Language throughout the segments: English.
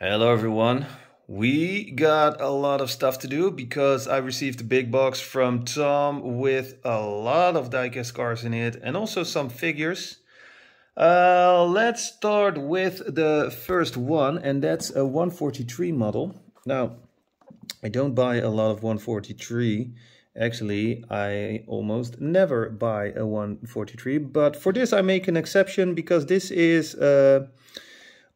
Hello everyone. We got a lot of stuff to do because I received a big box from Tom with a lot of diecast cars in it and also some figures. Uh, let's start with the first one and that's a 143 model. Now, I don't buy a lot of 143. Actually, I almost never buy a 143, but for this I make an exception because this is... Uh,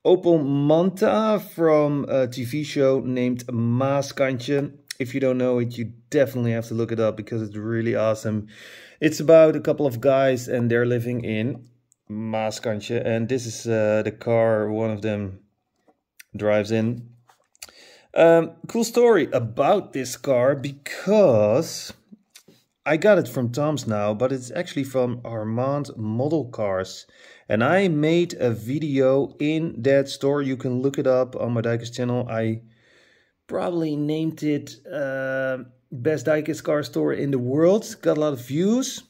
Opel Manta from a TV show named Maaskantje. If you don't know it, you definitely have to look it up because it's really awesome. It's about a couple of guys and they're living in Maaskantje. And this is uh, the car one of them drives in. Um, cool story about this car because I got it from Tom's now, but it's actually from Armand Model Cars. And I made a video in that store. You can look it up on my Diecast channel. I probably named it uh, Best Diecast Car Store in the World. Got a lot of views.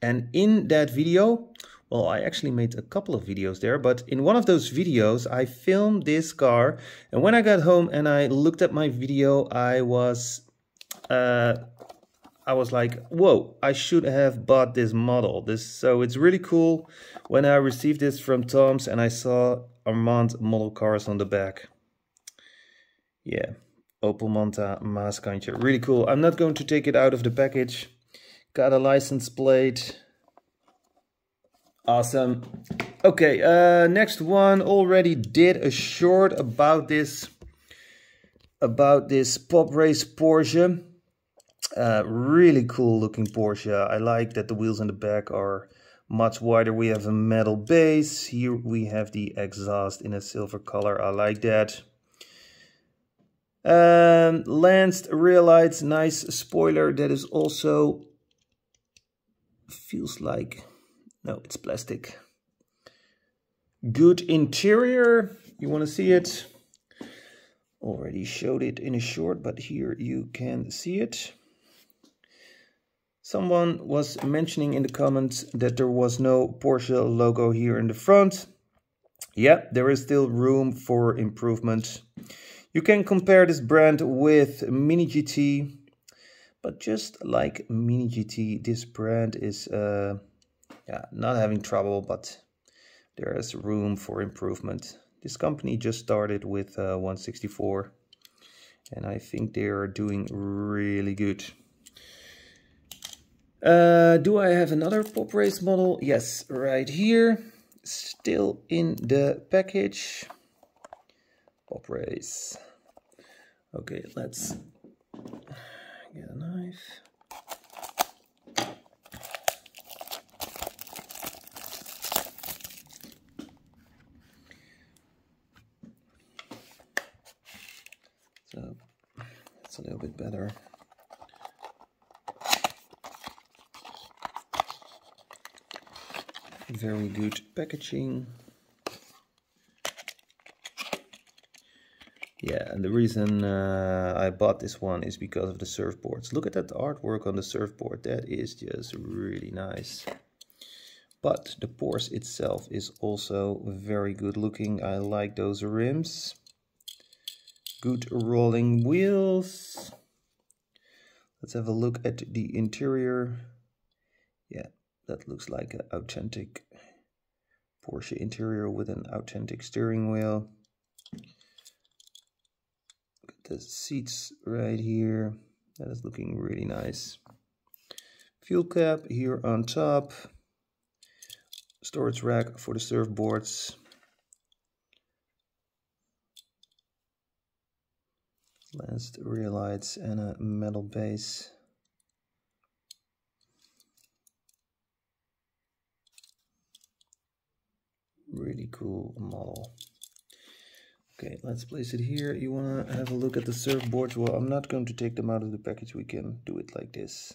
And in that video, well, I actually made a couple of videos there, but in one of those videos, I filmed this car. And when I got home and I looked at my video, I was uh, I was like, whoa, I should have bought this model. This So it's really cool when I received this from Tom's and I saw Armand model cars on the back. Yeah, Opel Manta Maaskantje. Really cool. I'm not going to take it out of the package. Got a license plate. Awesome. Okay, uh, next one. Already did a short about this about this pop race Porsche. Really cool looking Porsche. I like that the wheels in the back are much wider. We have a metal base. Here we have the exhaust in a silver color. I like that. Um, Lensed rear lights, nice spoiler that is also feels like no, it's plastic. Good interior. You want to see it? Already showed it in a short, but here you can see it. Someone was mentioning in the comments that there was no Porsche logo here in the front. Yeah, there is still room for improvement. You can compare this brand with Mini GT, but just like Mini GT, this brand is uh, yeah, not having trouble, but there is room for improvement. This company just started with uh, 164, and I think they are doing really good. Uh, do I have another pop race model? Yes, right here. Still in the package. Pop race. Okay, let's get a knife. So it's a little bit better. Very good packaging. Yeah, and the reason uh, I bought this one is because of the surfboards. Look at that artwork on the surfboard. That is just really nice. But the Porsche itself is also very good looking. I like those rims. Good rolling wheels. Let's have a look at the interior. That looks like an authentic Porsche interior with an authentic steering wheel. Got the seats right here. That is looking really nice. Fuel cap here on top. Storage rack for the surfboards. Last rear lights and a metal base. Cool model. Okay, let's place it here. You want to have a look at the surfboards? Well, I'm not going to take them out of the package. We can do it like this.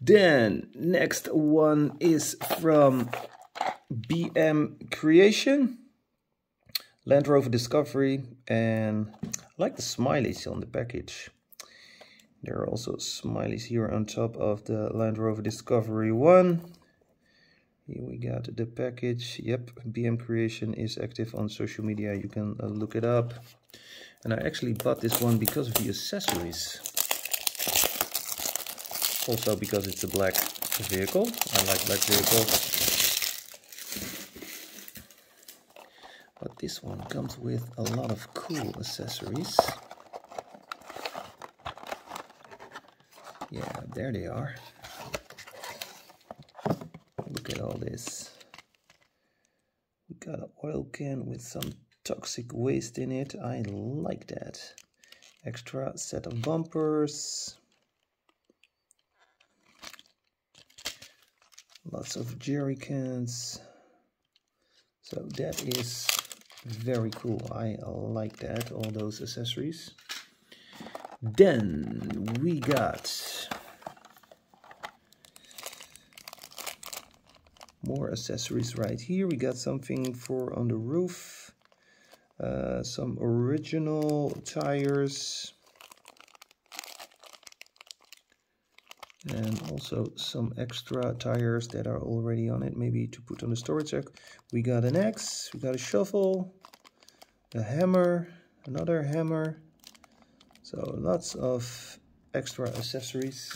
Then, next one is from BM Creation. Land Rover Discovery and I like the smileys on the package. There are also smileys here on top of the Land Rover Discovery 1. Here we got the package. Yep, BM Creation is active on social media. You can uh, look it up. And I actually bought this one because of the accessories. Also because it's a black vehicle. I like black vehicles. But this one comes with a lot of cool accessories. Yeah, there they are. Look at all this. We got an oil can with some toxic waste in it. I like that. Extra set of bumpers. Lots of jerry cans. So that is very cool. I like that, all those accessories. Then we got more accessories right here. We got something for on the roof. Uh, some original tires. And also some extra tires that are already on it, maybe to put on the storage rack. We got an axe, we got a shovel, a hammer, another hammer, so lots of extra accessories.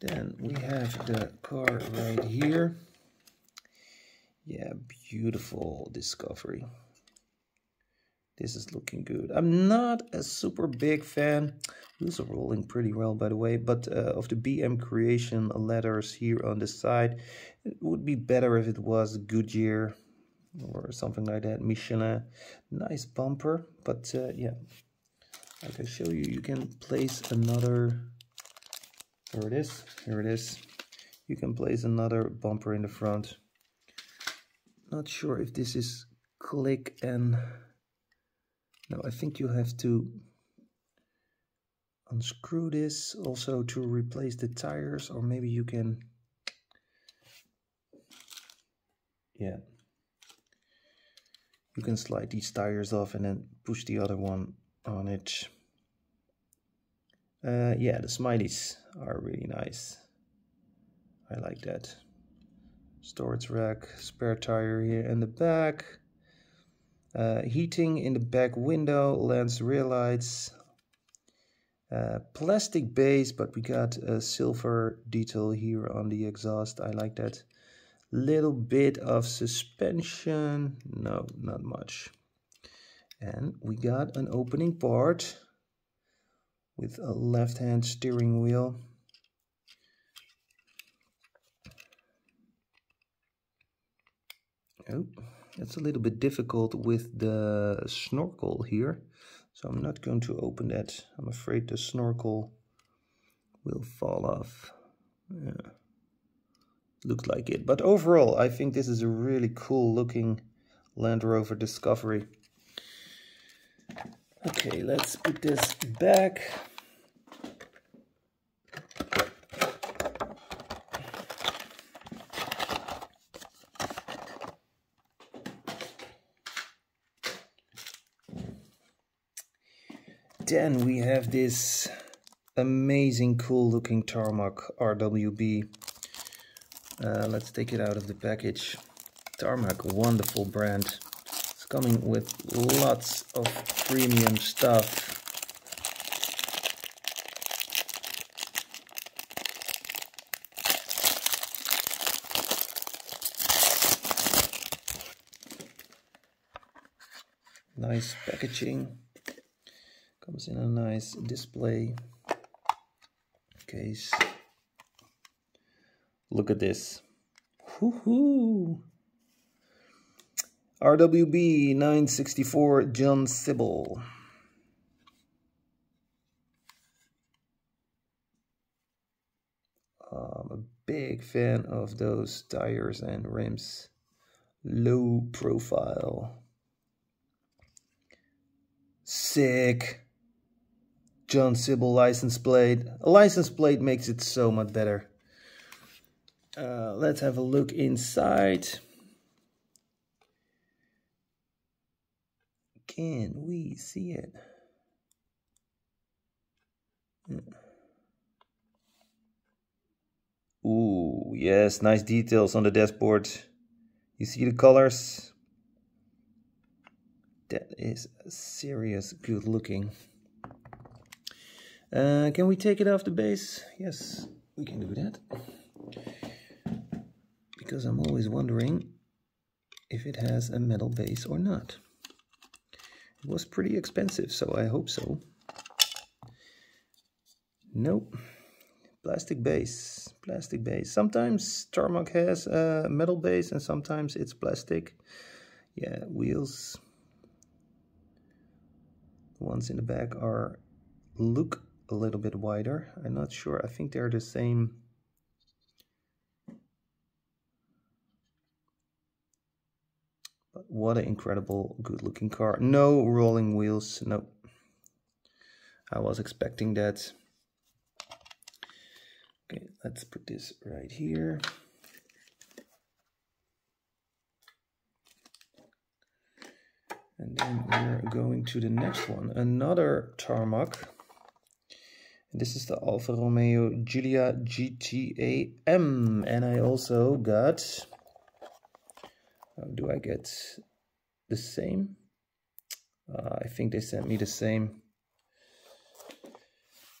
Then we have the car right here. Yeah, beautiful discovery. This is looking good. I'm not a super big fan. Wheels are rolling pretty well, by the way, but uh, of the BM Creation letters here on the side. It would be better if it was Goodyear or something like that. Michelin, nice bumper, but uh, yeah, I can show you, you can place another, there it is, here it is. You can place another bumper in the front. Not sure if this is click and, no, I think you have to unscrew this also to replace the tires or maybe you can yeah you can slide these tires off and then push the other one on it. Uh, yeah, the smileys are really nice. I like that. Storage rack, spare tire here in the back. Uh, heating in the back window, lens rear lights. Uh, plastic base, but we got a silver detail here on the exhaust. I like that little bit of suspension no not much and we got an opening part with a left hand steering wheel oh it's a little bit difficult with the snorkel here so I'm not going to open that I'm afraid the snorkel will fall off yeah looked like it. But overall, I think this is a really cool looking Land Rover Discovery. Okay, let's put this back. Then we have this amazing cool looking Tarmac RWB uh, let's take it out of the package. Tarmac, wonderful brand. It's coming with lots of premium stuff. Nice packaging. Comes in a nice display case. Look at this. RWB 964 Jon Sibal. I'm a big fan of those tires and rims. Low profile. Sick. Jon Sibal license plate. A license plate makes it so much better. Uh, let's have a look inside. Can we see it? Ooh, yes, nice details on the dashboard. You see the colors? That is serious good looking. Uh, can we take it off the base? Yes, we can do that. Because I'm always wondering if it has a metal base or not. It was pretty expensive, so I hope so. Nope. Plastic base. Plastic base. Sometimes Tarmac has a metal base and sometimes it's plastic. Yeah, wheels. The ones in the back are look a little bit wider. I'm not sure. I think they're the same. But what an incredible, good looking car. No rolling wheels. Nope. I was expecting that. Okay, let's put this right here. And then we're going to the next one, another tarmac. This is the Alfa Romeo Giulia GTA M. And I also got, oh, do I get the same? Uh, I think they sent me the same.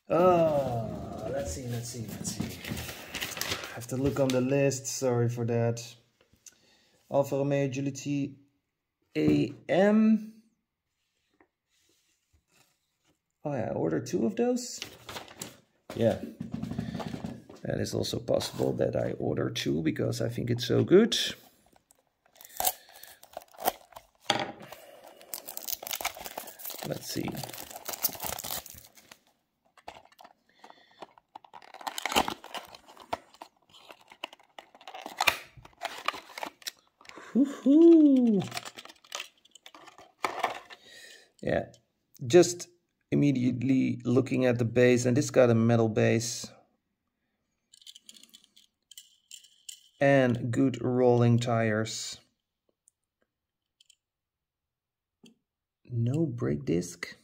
Oh, let's see, let's see, let's see. I have to look on the list, sorry for that. Alfa Romeo Giulia AM. Oh yeah, I ordered two of those. Yeah, that is also possible that I order two because I think it's so good. Let's see. Yeah, just immediately looking at the base, and this got a metal base. And good rolling tires. No brake disc.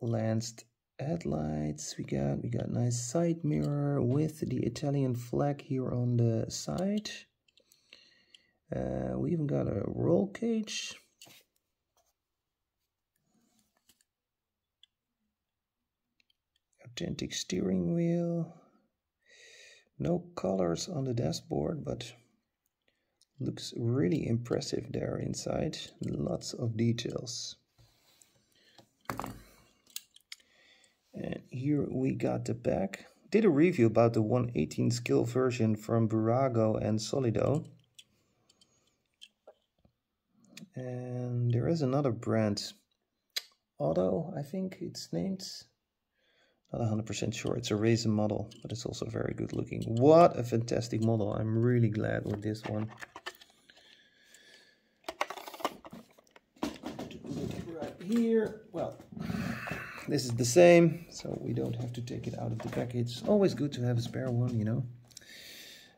Lensed headlights we got we got nice side mirror with the Italian flag here on the side uh, we even got a roll cage authentic steering wheel no colors on the dashboard but looks really impressive there inside lots of details and here we got the back. Did a review about the 118 scale version from Bburago and Solido. And there is another brand, Auto, I think it's named. Not 100% sure. It's a racing model, but it's also very good looking. What a fantastic model. I'm really glad with this one. Right here. Well, this is the same, so we don't have to take it out of the package. Always good to have a spare one, you know.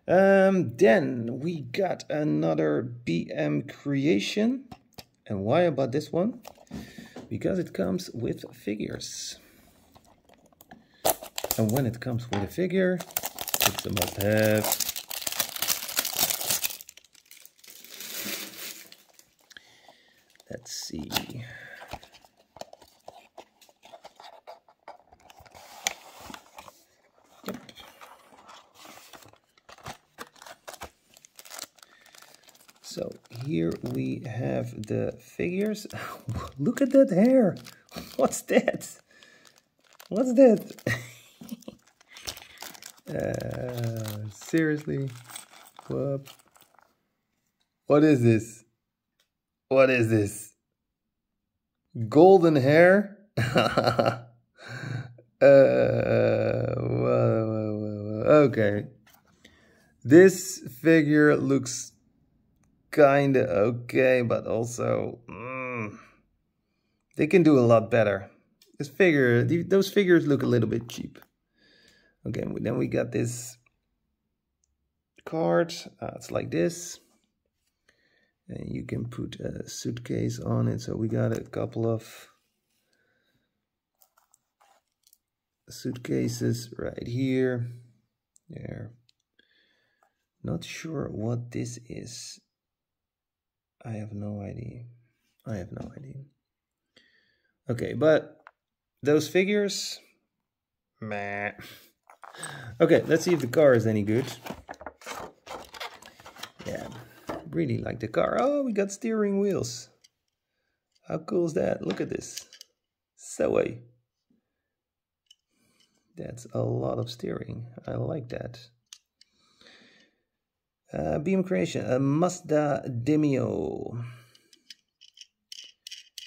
Um, then we got another BM Creation. And why about this one? Because it comes with figures. And when it comes with a figure, it's a must-have. Let's see. So here we have the figures. Look at that hair. What's that? What's that? uh, seriously? What? What is this? What is this? Golden hair? uh, okay. This figure looks kind of okay, but also mm, they can do a lot better. This figure, those figures look a little bit cheap. Okay, then we got this card. Uh, it's like this. And you can put a suitcase on it. So we got a couple of suitcases right here. There. Not sure what this is. I have no idea. I have no idea. Okay, but those figures, meh. Okay, let's see if the car is any good. Yeah, really like the car. Oh, we got steering wheels. How cool is that? Look at this. Seway. That's a lot of steering. I like that. Uh, BM Creation, a Mazda Demio.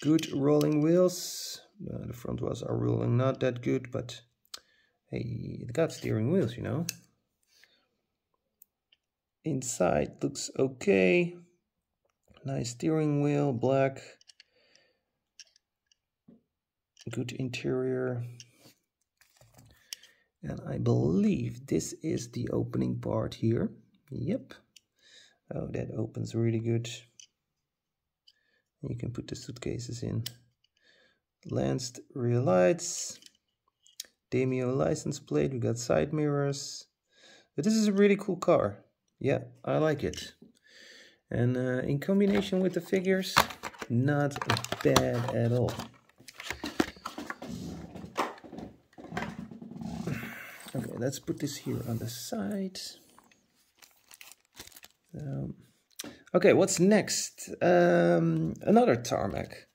Good rolling wheels. Uh, the front wheels are rolling not that good, but hey, it got steering wheels, you know. Inside looks okay. Nice steering wheel, black. Good interior. And I believe this is the opening part here. Yep. Oh, that opens really good. You can put the suitcases in. Lensed rear lights. Demio license plate. We got side mirrors. But this is a really cool car. Yeah, I like it. And uh, in combination with the figures, not bad at all. Okay, let's put this here on the side. Um, okay, what's next? Um, another tarmac.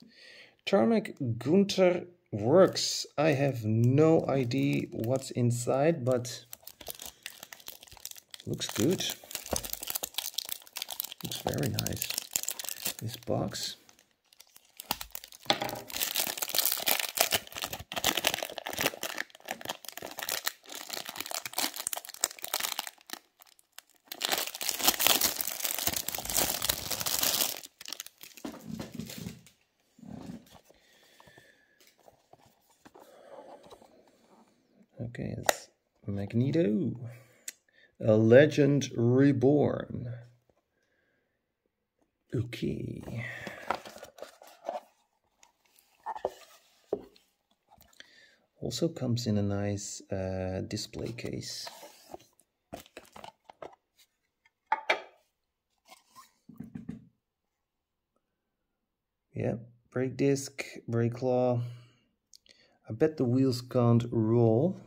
Tarmac Gunther works. I have no idea what's inside, but looks good. Looks very nice. This box. Okay, it's Magneto. A Legend Reborn. Okay. Also comes in a nice uh, display case. Yeah, brake disc, brake claw. I bet the wheels can't roll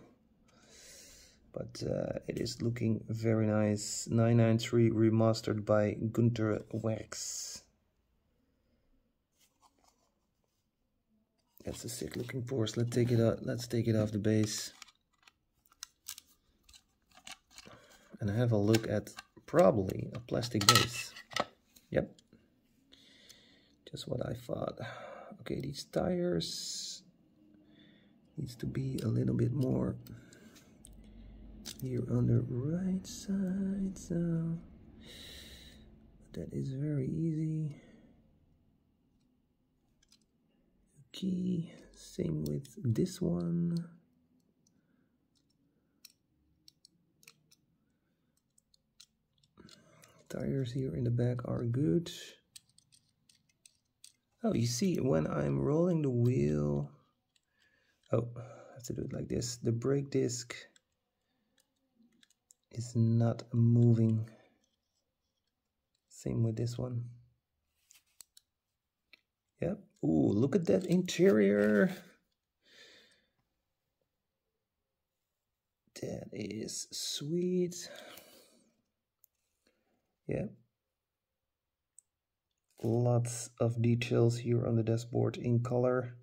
but uh, it is looking very nice. 993 remastered by Gunther Werks. That's a sick looking Porsche. Let's take it out let's take it off the base. And have a look at probably a plastic base. Yep. Just what I thought. Okay these tires needs to be a little bit more here on the right side so that is very easy. Okay same with this one. Tires here in the back are good. Oh you see when I'm rolling the wheel oh I have to do it like this. The brake disc is not moving. Same with this one. Yep. Ooh, look at that interior. That is sweet. Yep. Lots of details here on the dashboard in color.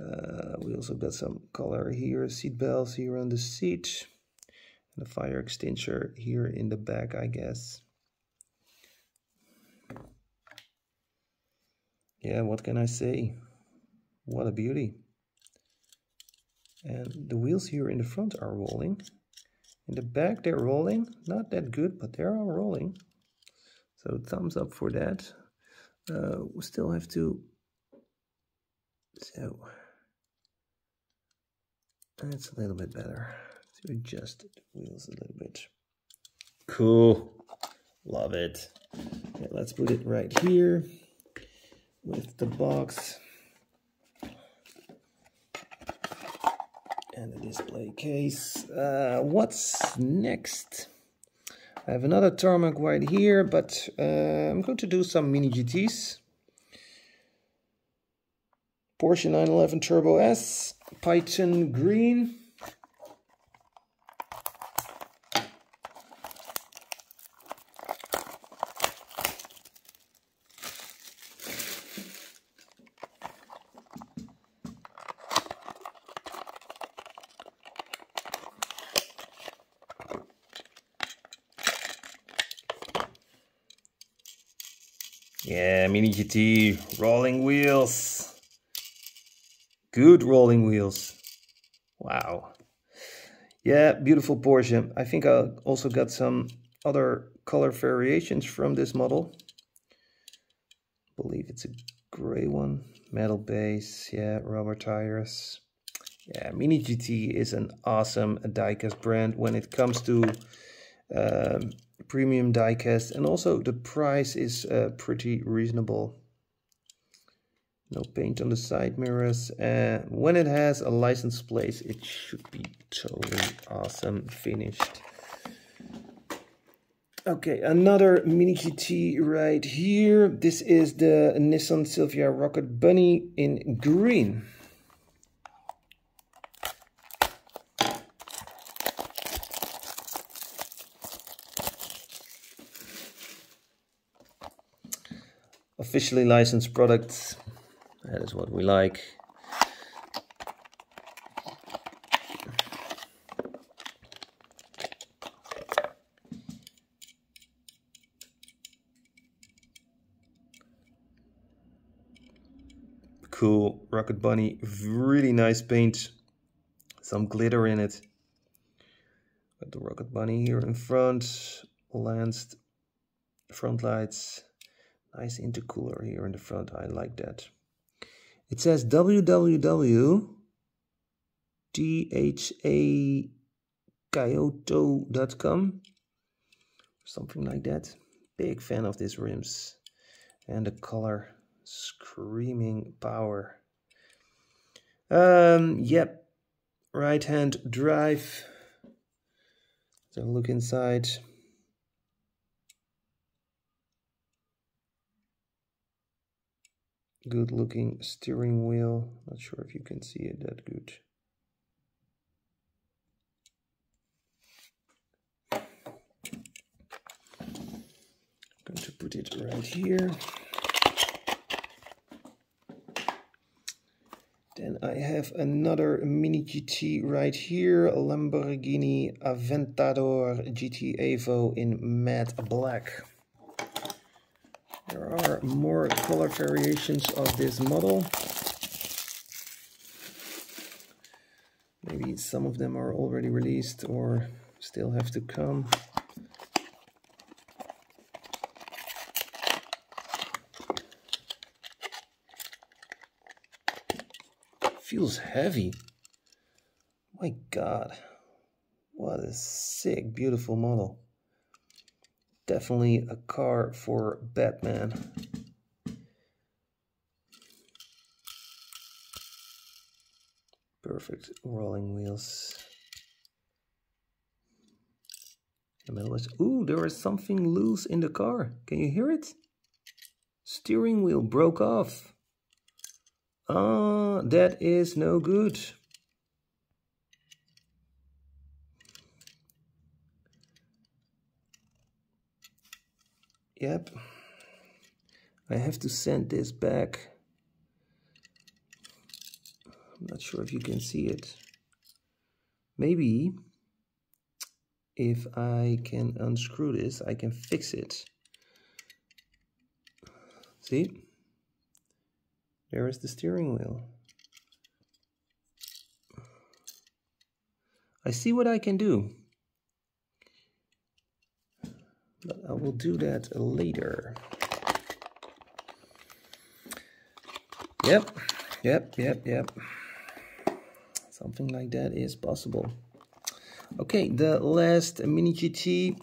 Uh, we also got some color here, seat belts here on the seat the fire extinguisher here in the back, I guess. Yeah, what can I say? What a beauty. And the wheels here in the front are rolling. In the back they're rolling. Not that good, but they are rolling. So thumbs up for that. Uh, we still have to... So... That's a little bit better adjust the wheels a little bit. Cool. Love it. Okay, let's put it right here with the box. and the display case. Uh, what's next? I have another tarmac right here, but uh, I'm going to do some mini GTs. Porsche 911 Turbo S, Python Green. Yeah, Mini GT, rolling wheels. Good rolling wheels. Wow. Yeah, beautiful Porsche. I think I also got some other color variations from this model. I believe it's a gray one. Metal base, yeah, rubber tires. Yeah, Mini GT is an awesome diecast brand when it comes to um, premium diecast and also the price is uh, pretty reasonable. No paint on the side mirrors and when it has a license plate it should be totally awesome finished. Okay another mini gt right here. This is the nissan silvia rocket bunny in green officially licensed products. That is what we like. Cool Rocket Bunny, really nice paint, some glitter in it. Got the Rocket Bunny here in front, lensed front lights, Nice intercooler here in the front. I like that. It says www.dhakyoto.com something like that. Big fan of these rims and the color screaming power. Um, yep, right hand drive. So look inside. Good looking steering wheel. Not sure if you can see it that good. I'm going to put it right here. Then I have another Mini GT right here, Lamborghini Aventador GT Evo in matte black. There are more color variations of this model. Maybe some of them are already released or still have to come. Feels heavy. My God. What a sick, beautiful model. Definitely a car for Batman. Perfect rolling wheels. Ooh, there is something loose in the car. Can you hear it? Steering wheel broke off. Ah, that is no good. Yep. I have to send this back. I'm not sure if you can see it. Maybe if I can unscrew this, I can fix it. See? There is the steering wheel. I see what I can do. But I will do that later. Yep, yep, yep, yep. Something like that is possible. Okay, the last Mini GT.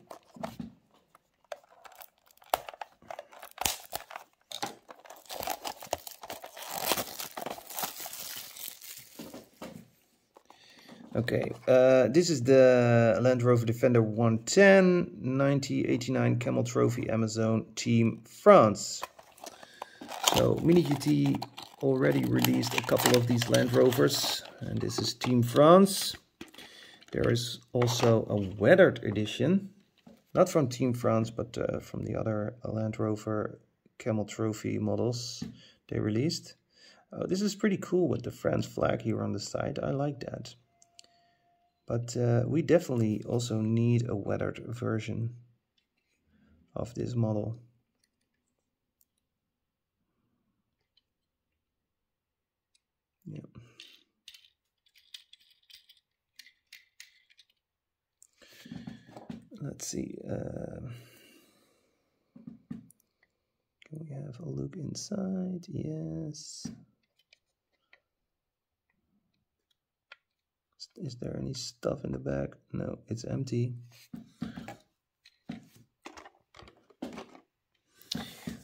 Okay, uh, this is the Land Rover Defender 110 9089 Camel Trophy Amazon Team France. So Mini GT already released a couple of these Land Rovers and this is Team France. There is also a weathered edition, not from Team France but uh, from the other Land Rover Camel Trophy models they released. Uh, this is pretty cool with the France flag here on the side, I like that. But uh, we definitely also need a weathered version of this model. Yeah. Let's see. Uh, can we have a look inside? Yes. Is there any stuff in the back? No, it's empty.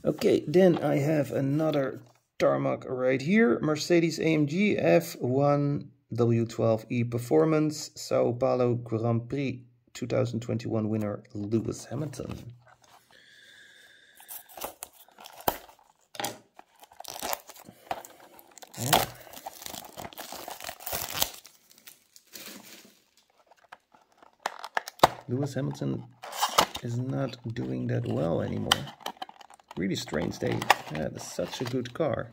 Okay, then I have another tarmac right here. Mercedes AMG F1 W12E Performance Sao Paulo Grand Prix 2021 winner Lewis Hamilton. Yeah. Lewis Hamilton is not doing that well anymore. Really strange. They had such a good car.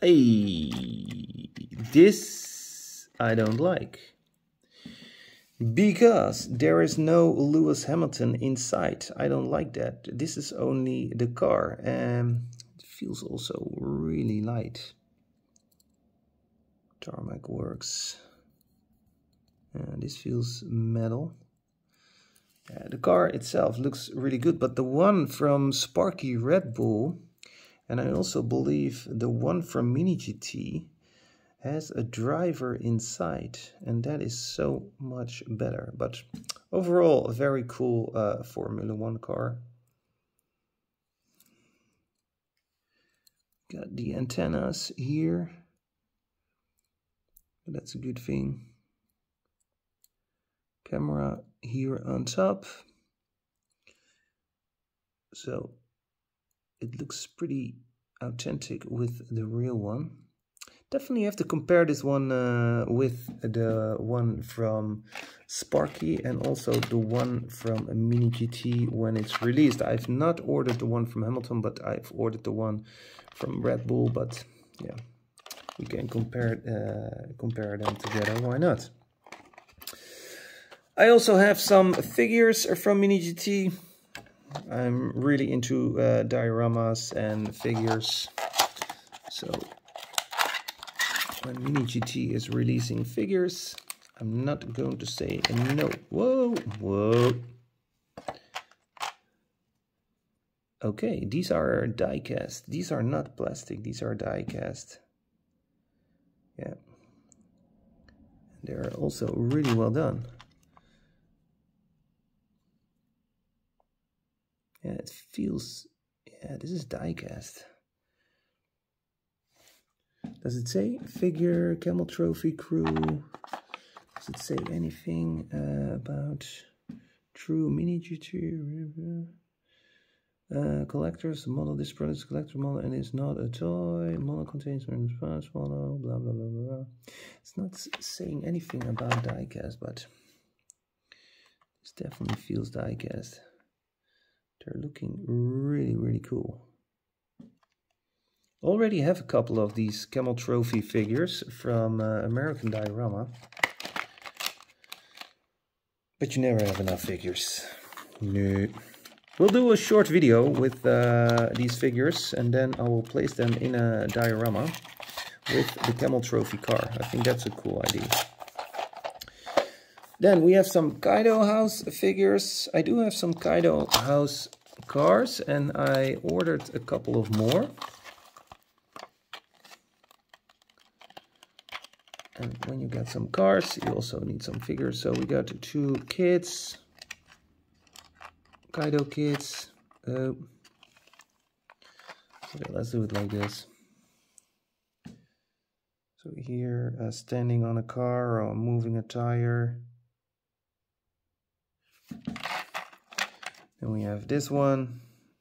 Hey, this I don't like. Because there is no Lewis Hamilton inside. I don't like that. This is only the car. And it feels also really light. Tarmac works. Uh, this feels metal. Uh, the car itself looks really good, but the one from Sparky Red Bull, and I also believe the one from Mini GT, has a driver inside, and that is so much better. But overall, a very cool uh, Formula One car. Got the antennas here. That's a good thing camera here on top. So it looks pretty authentic with the real one. Definitely have to compare this one uh, with the one from Sparky and also the one from Mini GT when it's released. I've not ordered the one from Hamilton, but I've ordered the one from Red Bull. But yeah, we can compare uh, compare them together. Why not? I also have some figures from Mini GT. I'm really into uh, dioramas and figures. So when Mini GT is releasing figures, I'm not going to say no. Whoa, whoa. Okay, these are die cast. These are not plastic, these are die cast. Yeah. They're also really well done. Yeah, it feels, yeah, this is diecast. Does it say figure, camel trophy crew? Does it say anything uh, about true mini GT uh, collectors model? This product is collector model and is not a toy. Model contains response model, blah blah blah blah. It's not saying anything about diecast, but this definitely feels diecast. They're looking really, really cool. Already have a couple of these Camel Trophy figures from uh, American Diorama. But you never have enough figures. No. We'll do a short video with uh, these figures and then I will place them in a diorama with the Camel Trophy car. I think that's a cool idea. Then we have some Kaido House figures. I do have some Kaido House cars and I ordered a couple of more. And when you get some cars, you also need some figures. So we got two kids, Kaido kids. Uh, okay, let's do it like this. So here uh, standing on a car or moving a tire. Then we have this one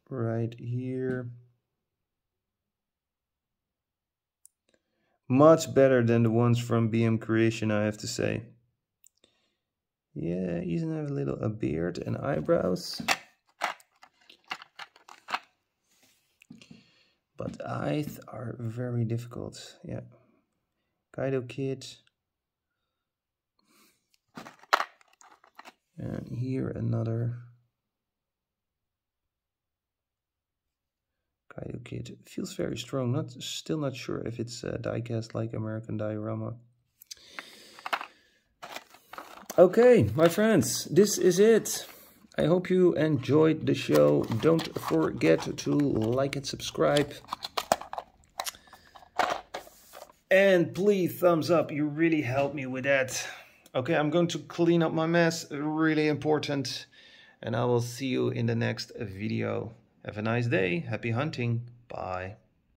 right here. Much better than the ones from BM Creation, I have to say. Yeah, he doesn't have a little a beard and eyebrows. But eyes are very difficult. Yeah. Kaido Kid. And here another Kaido. Feels very strong. Not Still not sure if it's diecast like American Diorama. Okay, my friends, this is it. I hope you enjoyed the show. Don't forget to like and subscribe. And please thumbs up, you really help me with that. Okay, I'm going to clean up my mess, really important. And I will see you in the next video. Have a nice day, happy hunting, bye.